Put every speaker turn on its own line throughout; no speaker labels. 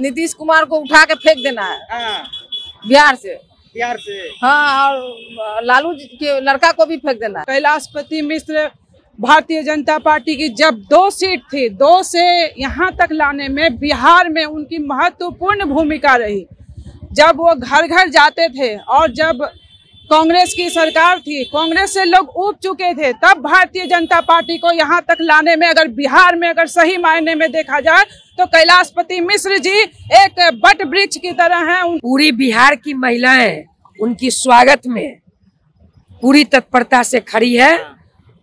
नीतीश कुमार को उठा के फेंक देना है।
हाँ।
बिहार से।
बिहार से।
हाँ और लालू जी के लड़का को भी फेंक देना है।
कैलाशपति मिश्र भारतीय जनता पार्टी की जब दो सीट थी दो से यहाँ तक लाने में बिहार में उनकी महत्वपूर्ण भूमिका रही। जब वो घर घर जाते थे और जब कांग्रेस की सरकार थी कांग्रेस से लोग उब चुके थे। तब भारतीय जनता पार्टी को यहाँ तक लाने में अगर बिहार में अगर सही मायने में देखा जाए तो कैलाशपति मिश्र जी एक बट वृक्ष की तरह हैं।
पूरी बिहार की महिलाएँ उनकी स्वागत में पूरी तत्परता से खड़ी है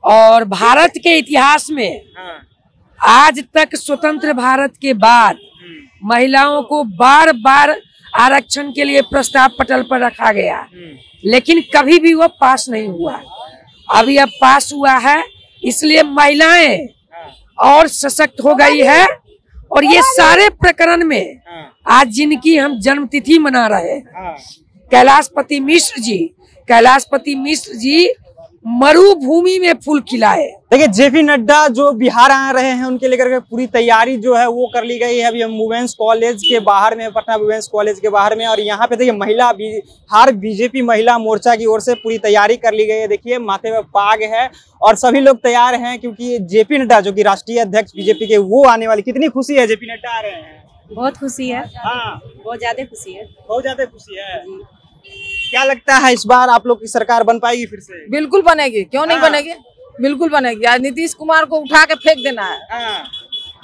और भारत के इतिहास में
हाँ।
आज तक स्वतंत्र भारत के बाद महिलाओं को बार बार आरक्षण के लिए प्रस्ताव पटल पर रखा गया। लेकिन कभी भी वो पास नहीं हुआ। अभी अब पास हुआ है इसलिए महिलाएँ और सशक्त हो गई है। और ये सारे प्रकरण में
हाँ।
आज जिनकी हम जन्मतिथि मना रहे हैं
हाँ।
कैलाशपति मिश्र जी कैलाशपति मिश्र जी मरुभूमि में फूल खिलाए
देखिए जेपी नड्डा जो बिहार आ रहे हैं उनके लेकर के पूरी तैयारी जो है वो कर ली गई है। अभी हम वुमेन्स कॉलेज के बाहर में पटना वुमेन्स कॉलेज के बाहर में और यहाँ पे देखिए महिला बिहार बीजेपी महिला मोर्चा की ओर से पूरी तैयारी कर ली गई है। देखिए माथे में पाग है और सभी लोग तैयार हैं क्योंकि जेपी नड्डा जो कि राष्ट्रीय अध्यक्ष बीजेपी के वो आने वाली। कितनी खुशी है जेपी नड्डा आ रहे हैं।
बहुत खुशी है।
हाँ।
बहुत ज़्यादा खुशी है।
बहुत ज़्यादा खुशी है। क्या लगता है इस बार आप लोग की सरकार बन पाएगी फिर से?
बिल्कुल बनेगी। क्यों नहीं
हाँ।
बनेगी? बिल्कुल बनेगी। आज नीतीश कुमार को उठा के फेंक देना है।
हाँ।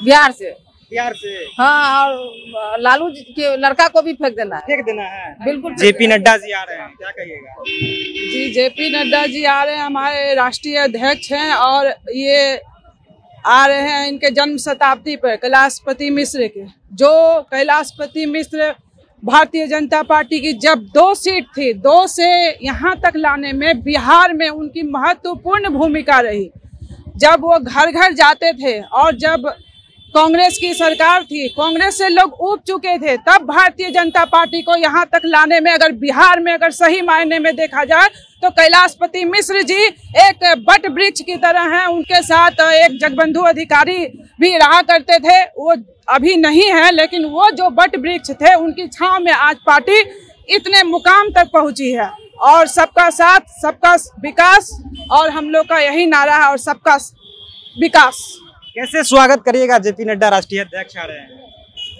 बिहार से।
बिहार से।
हाँ और लालू जी के लड़का को भी फेंक देना है।
फेंक देना है।
बिल्कुल
जेपी नड्डा जी आ रहे हैं। क्या कहिएगा?
जी जेपी नड्डा जी आ रहे हैं। हमारे राष्ट्रीय अध्यक्ष हैं और ये आ रहे हैं इनके जन्म शताब्दी पर कैलाशपति मिश्र के। जो कैलाशपति मिश्र भारतीय जनता पार्टी की जब दो सीट थी, दो से यहाँ तक लाने में बिहार में उनकी महत्वपूर्ण भूमिका रही। जब वो घर घर जाते थे और जब कांग्रेस की सरकार थी, कांग्रेस से लोग उब चुके थे। तब भारतीय जनता पार्टी को यहाँ तक लाने में, अगर बिहार में अगर सही मायने में देखा जाए तो कैलाशपति मिश्र जी एक बट वृक्ष की तरह हैं। उनके साथ एक जगबंधु अधिकारी भी रहा करते थे। वो अभी नहीं है, लेकिन वो जो बट वृक्ष थे, उनकी छांव में आज पार्टी इतने मुकाम तक पहुँची है। और सबका साथ, सबका विकास, और हम लोग का यही नारा है, और सबका विकास।
कैसे स्वागत करिएगा जेपी नड्डा राष्ट्रीय अध्यक्ष आ रहे हैं?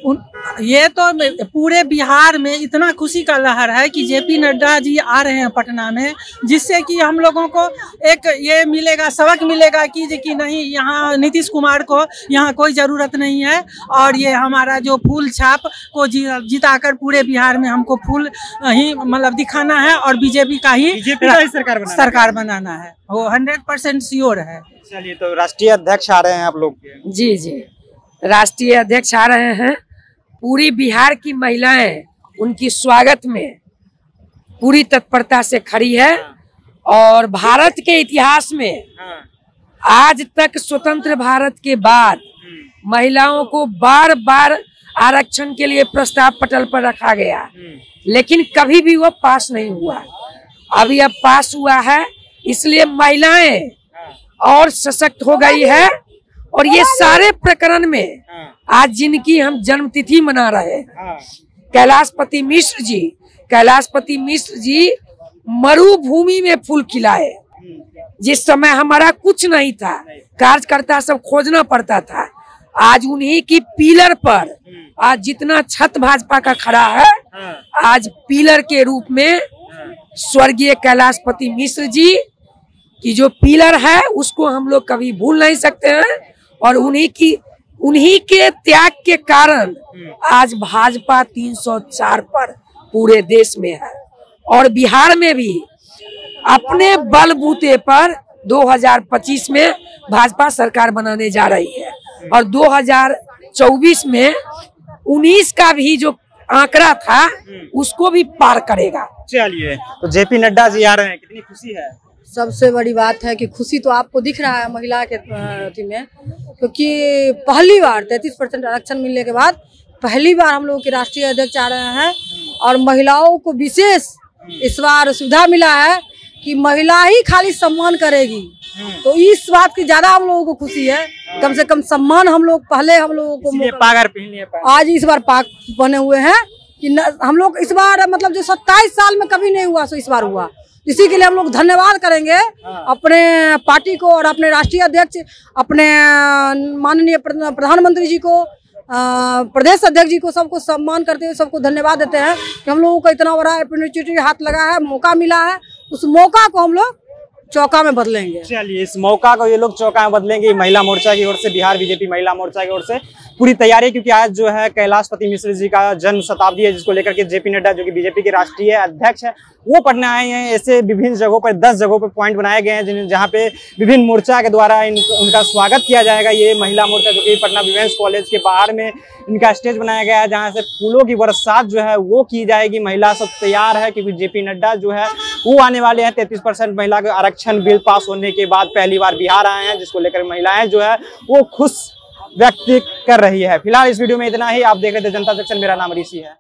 उन, ये तो पूरे बिहार में इतना खुशी का लहर है कि जेपी नड्डा जी आ रहे हैं पटना में जिससे कि हम लोगों को एक ये मिलेगा सबक मिलेगा कि जे कि नहीं यहाँ नीतीश कुमार को यहाँ कोई ज़रूरत नहीं है। और ये हमारा जो फूल छाप को जी, जिताकर पूरे बिहार में हमको फूल ही मतलब दिखाना है और बीजेपी का ही
बीजेपी का ही सरकार बनाना है।
सरकार बनाना है। वो हंड्रेड परसेंट श्योर है।
चलिए तो राष्ट्रीय अध्यक्ष आ रहे हैं आप लोग।
जी जी। राष्ट्रीय अध्यक्ष आ रहे हैं। पूरी बिहार की महिलाएँ उनकी स्वागत में पूरी तत्परता से खड़ी है और भारत के इतिहास में आज तक स्वतंत्र भारत के बाद महिलाओं को बार बार आरक्षण के लिए प्रस्ताव पटल पर रखा गया। लेकिन कभी भी वह पास नहीं हुआ। अभी अब पास हुआ है, इसलिए महिलाएँ और सशक्त हो गई है। और ये सारे प्रकरण में आज जिनकी हम जन्मतिथि मना रहे हैं।
हाँ।
कैलाशपति मिश्र जी कैलाशपति मिश्र जी मरुभूमि में फूल खिलाए। जिस समय हमारा कुछ नहीं था कार्यकर्ता सब खोजना पड़ता था। आज उन्हीं की पिलर पर आज जितना छत भाजपा का खड़ा है आज पिलर के रूप में स्वर्गीय कैलाशपति मिश्र जी की जो पिलर है उसको हम लोग कभी भूल नहीं सकते हैं और उन्हीं की उन्हीं के त्याग के कारण आज भाजपा 304 पर पूरे देश में है। और बिहार में भी अपने बलबूते पर 2025 में भाजपा सरकार बनाने जा रही है और 2024 में 19 का भी जो आंकड़ा था उसको भी पार करेगा।
चलिए तो जेपी नड्डा जी आ रहे हैं कितनी खुशी है?
सबसे बड़ी बात है कि खुशी तो आपको दिख रहा है महिला के अथी में क्योंकि तो पहली बार तैतीस परसेंट आरक्षण मिलने के बाद पहली बार हम लोग के राष्ट्रीय अध्यक्ष आ रहे हैं और महिलाओं को विशेष इस बार सुविधा मिला है कि महिला ही खाली सम्मान करेगी। तो इस बात की ज़्यादा हम लोगों को खुशी है। कम से कम सम्मान हम लोग पहले हम लोगों को
पागर पहन
आज इस बार पाक बने हुए हैं कि न, हम लोग इस बार मतलब जो सत्ताईस साल में कभी नहीं हुआ सो इस बार हुआ। इसी के लिए हम लोग धन्यवाद करेंगे अपने पार्टी को और अपने राष्ट्रीय अध्यक्ष अपने माननीय प्रधानमंत्री जी को प्रदेश अध्यक्ष जी को सबको सम्मान करते हुए सबको धन्यवाद देते हैं कि हम लोगों को इतना बड़ा अपॉर्चुनिटी हाथ लगा है मौका मिला है। उस मौका को हम लोग चौका में बदलेंगे।
चलिए इस मौका को ये लोग चौका में बदलेंगे। महिला मोर्चा की ओर से बिहार बीजेपी महिला मोर्चा की ओर से पूरी तैयारी क्योंकि आज जो है कैलाशपति मिश्र जी का जन्म शताब्दी है जिसको लेकर के जेपी नड्डा जो कि बीजेपी के राष्ट्रीय अध्यक्ष है वो पटना आए हैं। ऐसे विभिन्न जगहों पर दस जगहों पर पॉइंट बनाए गए हैं जिन जहाँ पे विभिन्न मोर्चा के द्वारा इन, उनका स्वागत किया जाएगा। ये महिला मोर्चा जो कि पटना विमेंस कॉलेज के बाहर में इनका स्टेज बनाया गया है, जहाँ से फूलों की बरसात जो है वो की जाएगी। महिला सब तैयार है, क्योंकि जेपी नड्डा जो है, वो आने वाले हैं। तैतीस परसेंट महिला का आरक्षण बिल पास होने के बाद पहली बार बिहार आए हैं, जिसको लेकर महिलाएँ जो है, वो खुश व्यक्त कर रही है। फ़िलहाल इस वीडियो में इतना ही। आप देख रहे थे जनता सेक्शन, मेरा नाम ऋषि है।